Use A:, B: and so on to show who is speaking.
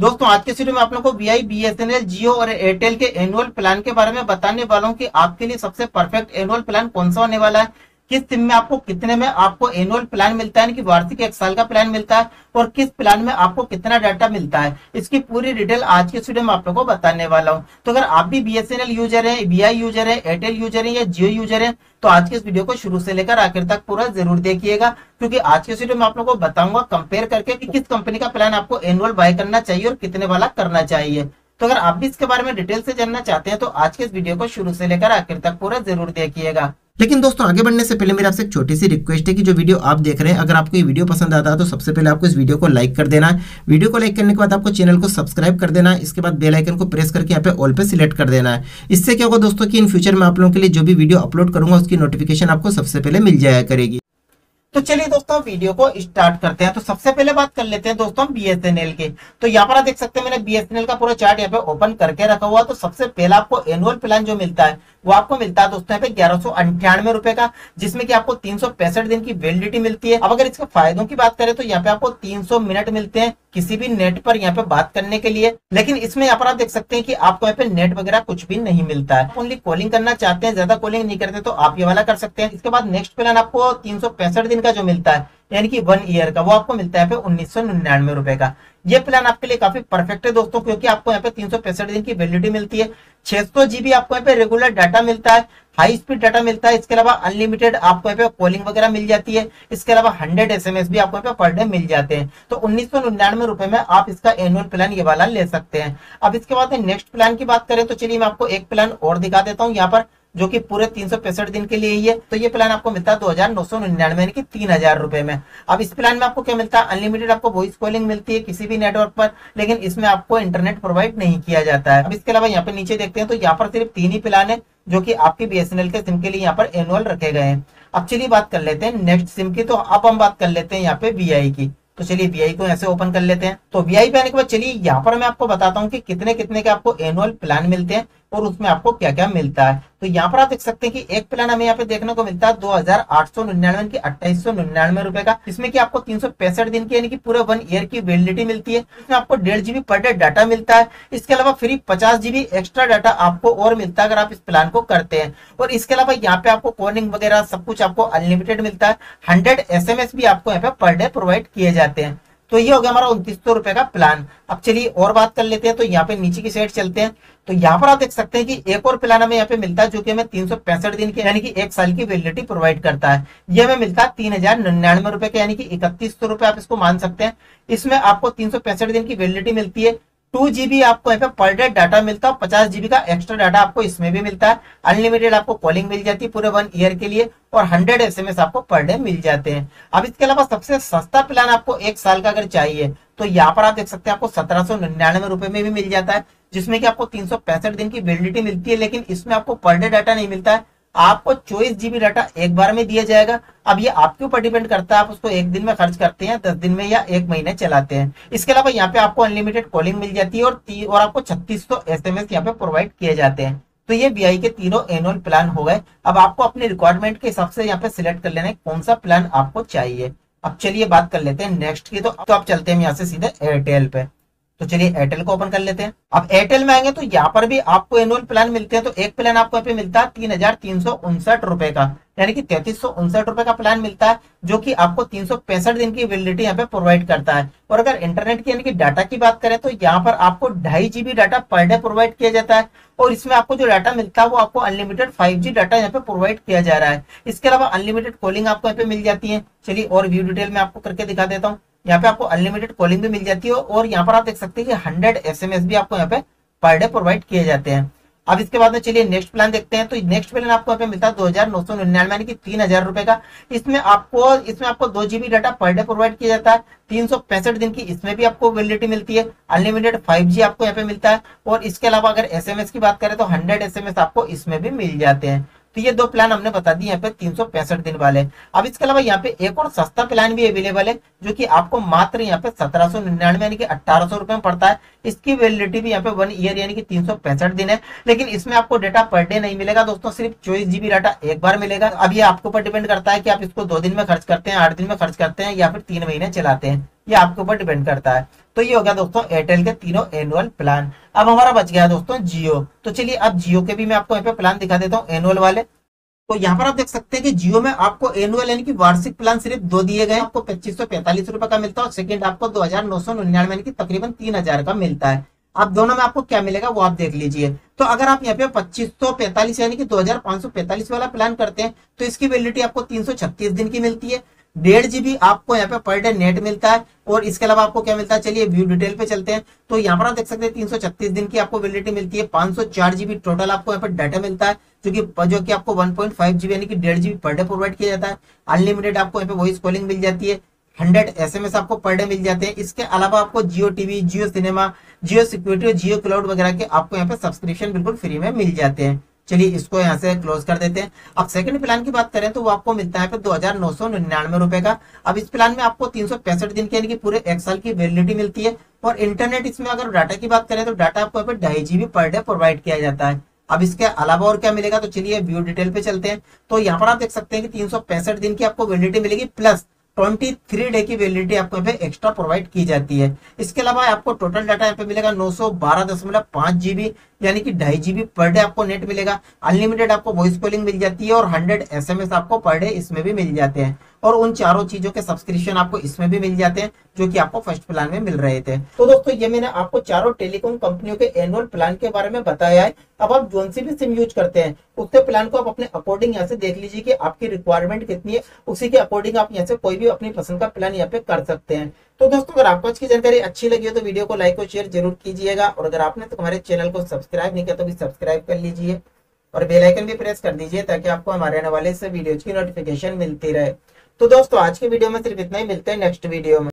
A: दोस्तों, आज के वीडियो में आप लोग को V I B S N L Jio और एयरटेल के एनुअल प्लान के बारे में बताने वाला हूँ कि आपके लिए सबसे परफेक्ट एनुअल प्लान कौन सा होने वाला है। किस सिम में आपको कितने में आपको एनुअल प्लान मिलता है कि वार्षिक एक साल का प्लान मिलता है, और किस प्लान में आपको कितना डाटा मिलता है, इसकी पूरी डिटेल आज के वीडियो में आप लोगों को बताने वाला हूँ। तो अगर आप भी बीएसएनएल यूज़र है बी यूज़र है एयरटेल यूज़र है या जियो यूज़र है तो आज के इस वीडियो को शुरू से लेकर आखिर तक पूरा ज़रूर देखिएगा, क्योंकि आज के वीडियो में आप लोगों को बताऊँगा कंपेयर करके कि किस कंपनी का प्लान आपको एनुअल बाय करना चाहिए और कितने वाला करना चाहिए। तो अगर आप भी इसके बारे में डिटेल से जानना चाहते हैं तो आज के इस वीडियो को शुरू से लेकर आखिर तक पूरा ज़रूर देखिएगा। लेकिन दोस्तों, आगे बढ़ने से पहले मेरे आपसे एक छोटी सी रिक्वेस्ट है कि जो वीडियो आप देख रहे हैं, अगर आपको ये वीडियो पसंद आता है तो सबसे पहले आपको इस वीडियो को लाइक कर देना है। वीडियो को लाइक करने के बाद आपको चैनल को सब्सक्राइब कर देना है। इसके बाद बेल आइकन को प्रेस करके यहाँ पे ऑल पे सिलेक्ट कर देना है। इससे क्या होगा दोस्तों की इन फ्यूचर में आप लोगों के लिए जो भी वीडियो अपलोड करूँगा, उसकी नोटिफिकेशन आपको सबसे पहले मिल जाया करेगी। तो चलिए दोस्तों वीडियो को स्टार्ट करते हैं। तो सबसे पहले बात कर लेते हैं दोस्तों, हम बीएसएनएल के। तो यहाँ पर आप देख सकते हैं, मैंने बीएसएनएल का पूरा चार्ट यहाँ पे ओपन करके रखा हुआ तो सबसे पहला आपको एनुअल प्लान जो मिलता है, वो आपको मिलता है दोस्तों यहाँ पे ग्यारह रुपए का, जिसमें कि आपको तीन सौ पैंसठ दिन की वेलिडिटी मिलती है। अब अगर इसके फायदों की बात करें तो यहाँ पे आपको तीन सौ मिनट मिलते हैं। किसी भी नेट पर यहाँ पे बात करने के लिए। लेकिन इसमें यहाँ पर आप देख सकते हैं कि आपको यहाँ पे नेट वगैरह कुछ भी नहीं मिलता है। ओनली कॉलिंग करना चाहते हैं, ज़्यादा कॉलिंग नहीं करते तो आप ये वाला कर सकते हैं। इसके बाद नेक्स्ट प्लान आपको तीन सौ पैंसठ दिन का जो मिलता है। यानी कि वन ईयर का, वो आपको मिलता है उन्नीस सौ निन्यानवे रुपए का। ये प्लान आपके लिए काफ़ी परफेक्ट है दोस्तों, क्योंकि आपको यहाँ पे तीन सौ पैंसठ दिन की वैलिडिटी मिलती है। छह सौ जीबी आपको यहाँ पे रेगुलर डाटा मिलता है हाई स्पीड डाटा मिलता है। इसके अलावा अनलिमिटेड आपको यहाँ पे कॉलिंग वगैरह मिल जाती है। इसके अलावा हंड्रेड एसएमएस भी आपको यहाँ पे पर डे मिल जाते हैं। तो उन्नीस सौ निन्यानवे रुपए में आप इसका एनुअल प्लान ये वाला ले सकते हैं। अब इसके बाद नेक्स्ट प्लान की बात करें तो चलिए मैं आपको एक प्लान और दिखा देता हूँ। यहाँ पर जो कि पूरे तीन दिन के लिए ही है। तो ये प्लान आपको मिलता है दो हज़ार नौ सौ निन्यानवे यानी कि तीन हज़ार रुपए में। अब इस प्लान में आपको क्या मिलता है? अनलिमिटेड आपको वॉइस कॉलिंग मिलती है किसी भी नेटवर्क पर, लेकिन इसमें आपको इंटरनेट प्रोवाइड नहीं किया जाता है। अब इसके अलावा यहाँ पे नीचे देखते हैं तो यहाँ पर सिर्फ़ तीन ही प्लान है, जो कि आपकी बीएसएनएल के सिम के लिए यहाँ पर एनुअल रखे गए हैं। अब चलिए बात कर लेते हैं नेक्स्ट सिम की। तो अब हम बात कर लेते हैं यहाँ पे वीआई की। तो चलिए वीआई को ऐसे ओपन कर लेते हैं। तो वीआई पे आने के बाद चलिए यहाँ पर मैं आपको बताता हूँ कि कितने कितने के आपको एनुअल प्लान मिलते हैं। और उसमें आपको क्या क्या मिलता है? तो यहाँ पर आप देख सकते हैं कि एक प्लान हमें यहाँ पे देखने को मिलता है दो हज़ार आठ सौ निन्यानवे की अट्ठाईस सौ निन्यानवे रुपए का। इसमें कि आपको तीन सौ पैंसठ दिन की यानी कि पूरे वन ईयर की वैलिडिटी मिलती है। इसमें आपको डेढ़ जीबी पर डे डाटा मिलता है। इसके अलावा फ्री पचास जीबी एक्स्ट्रा डाटा आपको और मिलता है अगर आप इस प्लान को करते हैं। और इसके अलावा यहाँ पे आपको कॉलिंग वगैरह सब कुछ आपको अनलिमिटेड मिलता है। हंड्रेड एस भी आपको यहाँ पे पर डे प्रोवाइड किए जाते हैं। तो ये हो गया हमारा उन्तीस सौ रुपए का प्लान अब चलिए और बात कर लेते हैं। तो यहाँ पे नीचे की साइड चलते हैं। तो यहाँ पर आप देख सकते हैं कि एक और प्लान हमें यहाँ पे मिलता है जो कि हमें तीन सौ पैंसठ दिन की, यानी कि एक साल की वैलिडिटी प्रोवाइड करता है। ये हमें मिलता है तीन हज़ार निन्यानवे रुपए के, यानी कि इकतीस सौ रुपए आप इसको मान सकते हैं। इसमें आपको तीन सौ पैंसठ दिन की वैलिडिटी मिलती है। टू जीबी आपको यहाँ पे पर डे डाटा मिलता है पचास जीबी का एक्स्ट्रा डाटा आपको इसमें भी मिलता है। अनलिमिटेड आपको कॉलिंग मिल जाती है पूरे वन ईयर के लिए और हंड्रेड एसएमएस आपको पर डे मिल जाते हैं। अब इसके अलावा सबसे सस्ता प्लान आपको एक साल का अगर चाहिए तो यहाँ पर आप देख सकते हैं आपको सत्रह सौ निन्यानवे रुपए में भी मिल जाता है, जिसमें कि आपको तीन सौ पैंसठ दिन की वैलिडिटी मिलती है, लेकिन इसमें आपको पर डे डाटा नहीं मिलता है। आपको चौबीस जीबी डाटा एक बार में दिया जाएगा। अब ये आपके ऊपर डिपेंड करता है? आप उसको एक दिन में खर्च करते हैं, दस दिन में या एक महीने चलाते हैं। इसके अलावा यहाँ पे आपको अनलिमिटेड कॉलिंग मिल जाती है और और आपको छत्तीस सौ एस एम एस यहाँ पे प्रोवाइड किए जाते हैं। तो ये बी के तीनों एनुअल प्लान हो गए। अब आपको अपने रिक्वायरमेंट के हिसाब से यहाँ पे सिलेक्ट कर लेना है कौन सा प्लान आपको चाहिए। अब चलिए बात कर लेते हैं नेक्स्ट की। तो, अब तो आप चलते हैं यहाँ से सीधे एयरटेल पे। तो चलिए एयरटेल को ओपन कर लेते हैं। अब एयरटेल में आएँगे तो यहाँ पर भी आपको एनुअल प्लान मिलते हैं। तो एक प्लान आपको यहाँ पे मिलता है तीन हज़ार तीन सौ उनसठ रुपए का। यानी कि तैतीस सौ उनसठ रुपए का प्लान मिलता है, जो कि आपको तीन सौ पैंसठ दिन की वैलिडिटी यहाँ पे प्रोवाइड करता है। और अगर इंटरनेट की यानी कि डाटा की बात करें तो यहाँ पर आपको ढाई GB data per day provide किया जाता है। और इसमें आपको जो डाटा मिलता है, वो आपको अनलिमिटेड फाइव जी डाटा यहाँ पे प्रोवाइड किया जा रहा है। इसके अलावा अनलिमिटेड कॉलिंग आपको यहाँ पे मिल जाती है। चलिए और व्यू डिटेल में आपको करके दिखा देता हूँ। यहाँ पे आपको अनलिमिटेड कॉलिंग भी मिल जाती है और यहाँ पर आप देख सकते हैं कि हंड्रेड एसएमएस भी आपको यहाँ पे पर डे प्रोवाइड किए जाते हैं। अब इसके बाद में चलिए नेक्स्ट प्लान देखते हैं। तो नेक्स्ट प्लान आपको यहाँ पे मिलता है दो हज़ार नौ सौ निन्यानवे, यानी कि तीन हज़ार रुपए का। इसमें आपको इसमें आपको दो GB data per day provide किया जाता है। तीन सौ पैंसठ दिन की इसमें भी आपको वैलिडिटी मिलती है। अनलिमिटेड फाइव जी आपको यहाँ पे मिलता है। और इसके अलावा अगर एसएमएस की बात करें तो हंड्रेड एसएमएस आपको इसमें भी मिल जाते हैं। तो ये दो प्लान हमने बता दिए यहाँ पे तीन दिन वाले। अब इसके अलावा यहाँ पे एक और सस्ता प्लान भी अवेलेबल है, जो कि आपको मात्र यहाँ पे सत्रह सौ निन्यानवे यानी कि अट्ठारह सौ रुपए में पड़ता है। इसकी वैलिडिटी भी यहाँ पे वन ईयर यानी कि तीन सौ पैंसठ दिन है। लेकिन इसमें आपको डेटा पर डे नहीं मिलेगा दोस्तों, सिर्फ़ चौबीस जीबी डाटा एक बार मिलेगा। अब ये आपके ऊपर डिपेंड करता है कि आप इसको दो दिन में खर्च करते हैं, आठ दिन में खर्च करते हैं या फिर तीन महीने चलाते हैं। ये आपके ऊपर डिपेंड करता है। तो ये हो गया दोस्तों एयरटेल के तीनों एनुअल प्लान अब हमारा बच गया दोस्तों जियो। तो चलिए अब जियो के भी मैं आपको यहाँ पे प्लान दिखा देता हूँ एनुअल वाले। तो यहाँ पर आप देख सकते हैं कि जियो में आपको एनुअल यानी कि वार्षिक प्लान सिर्फ़ दो दिए गए आपको पच्चीस सौ पैंतालीस रुपए का मिलता है और सेकंड आपको दो हज़ार नौ सौ निन्यानवे यानी कि तकरीबन तीन हज़ार का मिलता है। अब दोनों में आपको क्या मिलेगा वो आप देख लीजिए। तो अगर आप यहाँ पे पच्चीस सौ पैंतालीस यानी कि दो हज़ार पाँच सौ पैंतालीस वाला प्लान करते हैं तो इसकी वैलिडिटी आपको तीन सौ छत्तीस दिन की मिलती है। डेढ़ जीबी आपको यहाँ पे पर डे नेट मिलता है और इसके अलावा आपको क्या मिलता है? चलिए व्यू डिटेल पे चलते हैं। तो यहाँ पर आप देख सकते हैं तीन सौ छत्तीस दिन की आपको वैलिडिटी मिलती है। पाँच सौ चार जीबी टोटल आपको यहाँ पे डाटा मिलता है, जो कि जो कि आपको वन पॉइंट फाइव जीबी यानी कि डेढ़ जीबी पर डे प्रोवाइड किया जाता है। अनलिमिटेड आपको यहाँ पे वॉइस कॉलिंग मिल जाती है। हंड्रेड एसएमएस आपको पर डे मिल जाते हैं। इसके अलावा आपको Jio TV Jio cinema Jio security और जियो क्लाउड वगैरह के आपको यहाँ पे सब्सक्रिप्शन बिल्कुल फ्री में मिल जाते हैं। चलिए इसको यहाँ से क्लोज कर देते हैं। अब सेकंड प्लान की बात करें तो वो आपको मिलता है दो हज़ार नौ सौ निन्यानवे रुपए का। अब इस प्लान में आपको तीन सौ पैंसठ दिन के यानी कि पूरे एक साल की वैलिडिटी मिलती है। और इंटरनेट इसमें अगर डाटा की बात करें तो डाटा आपको ढाई जीबी पर डे प्रोवाइड किया जाता है। अब इसके अलावा और क्या मिलेगा? तो चलिए व्यू डिटेल पे चलते हैं। तो यहाँ पर आप देख सकते हैं कि तीन दिन की आपको वैलिडिटी मिलेगी प्लस ट्वेंटी थ्री डे की वैलिडिटी आपको यहाँ पे एक्स्ट्रा प्रोवाइड की जाती है। इसके अलावा आपको टोटल डाटा यहाँ पे मिलेगा नौ सौ बारह दशमलव पाँच जीबी यानी कि ढाई जीबी पर डे आपको नेट मिलेगा। अनलिमिटेड आपको वॉइस कॉलिंग मिल जाती है और हंड्रेड एसएमएस आपको पर डे इसमें भी मिल जाते हैं। और उन चारों चीज़ों के सब्सक्रिप्शन आपको इसमें भी मिल जाते हैं, जो कि आपको फ़र्स्ट प्लान में मिल रहे थे। तो दोस्तों, ये मैंने आपको चारों टेलीकॉम कंपनियों के एनुअल प्लान के बारे में बताया है। अब आप जोन सी भी सिम यूज़ करते हैं, उसके प्लान को आप अपने अकॉर्डिंग यहाँ से देख लीजिए कि आपकी रिक्वायरमेंट कितनी है। उसी के अकॉर्डिंग आप यहाँ से कोई भी अपनी पसंद का प्लान यहाँ पे कर सकते हैं। तो दोस्तों, अगर आपको आज की जानकारी अच्छी लगी हो तो वीडियो को लाइक और शेयर ज़रूर कीजिएगा। और अगर आपने तो हमारे चैनल को सब्सक्राइब नहीं किया तो भी सब्सक्राइब कर लीजिए। और बेल आइकन भी प्रेस कर दीजिए, ताकि आपको हमारे आने वाले से वीडियो की नोटिफिकेशन मिलती रहे। तो दोस्तों आज के वीडियो में सिर्फ़ इतना ही। मिलते हैं नेक्स्ट वीडियो में।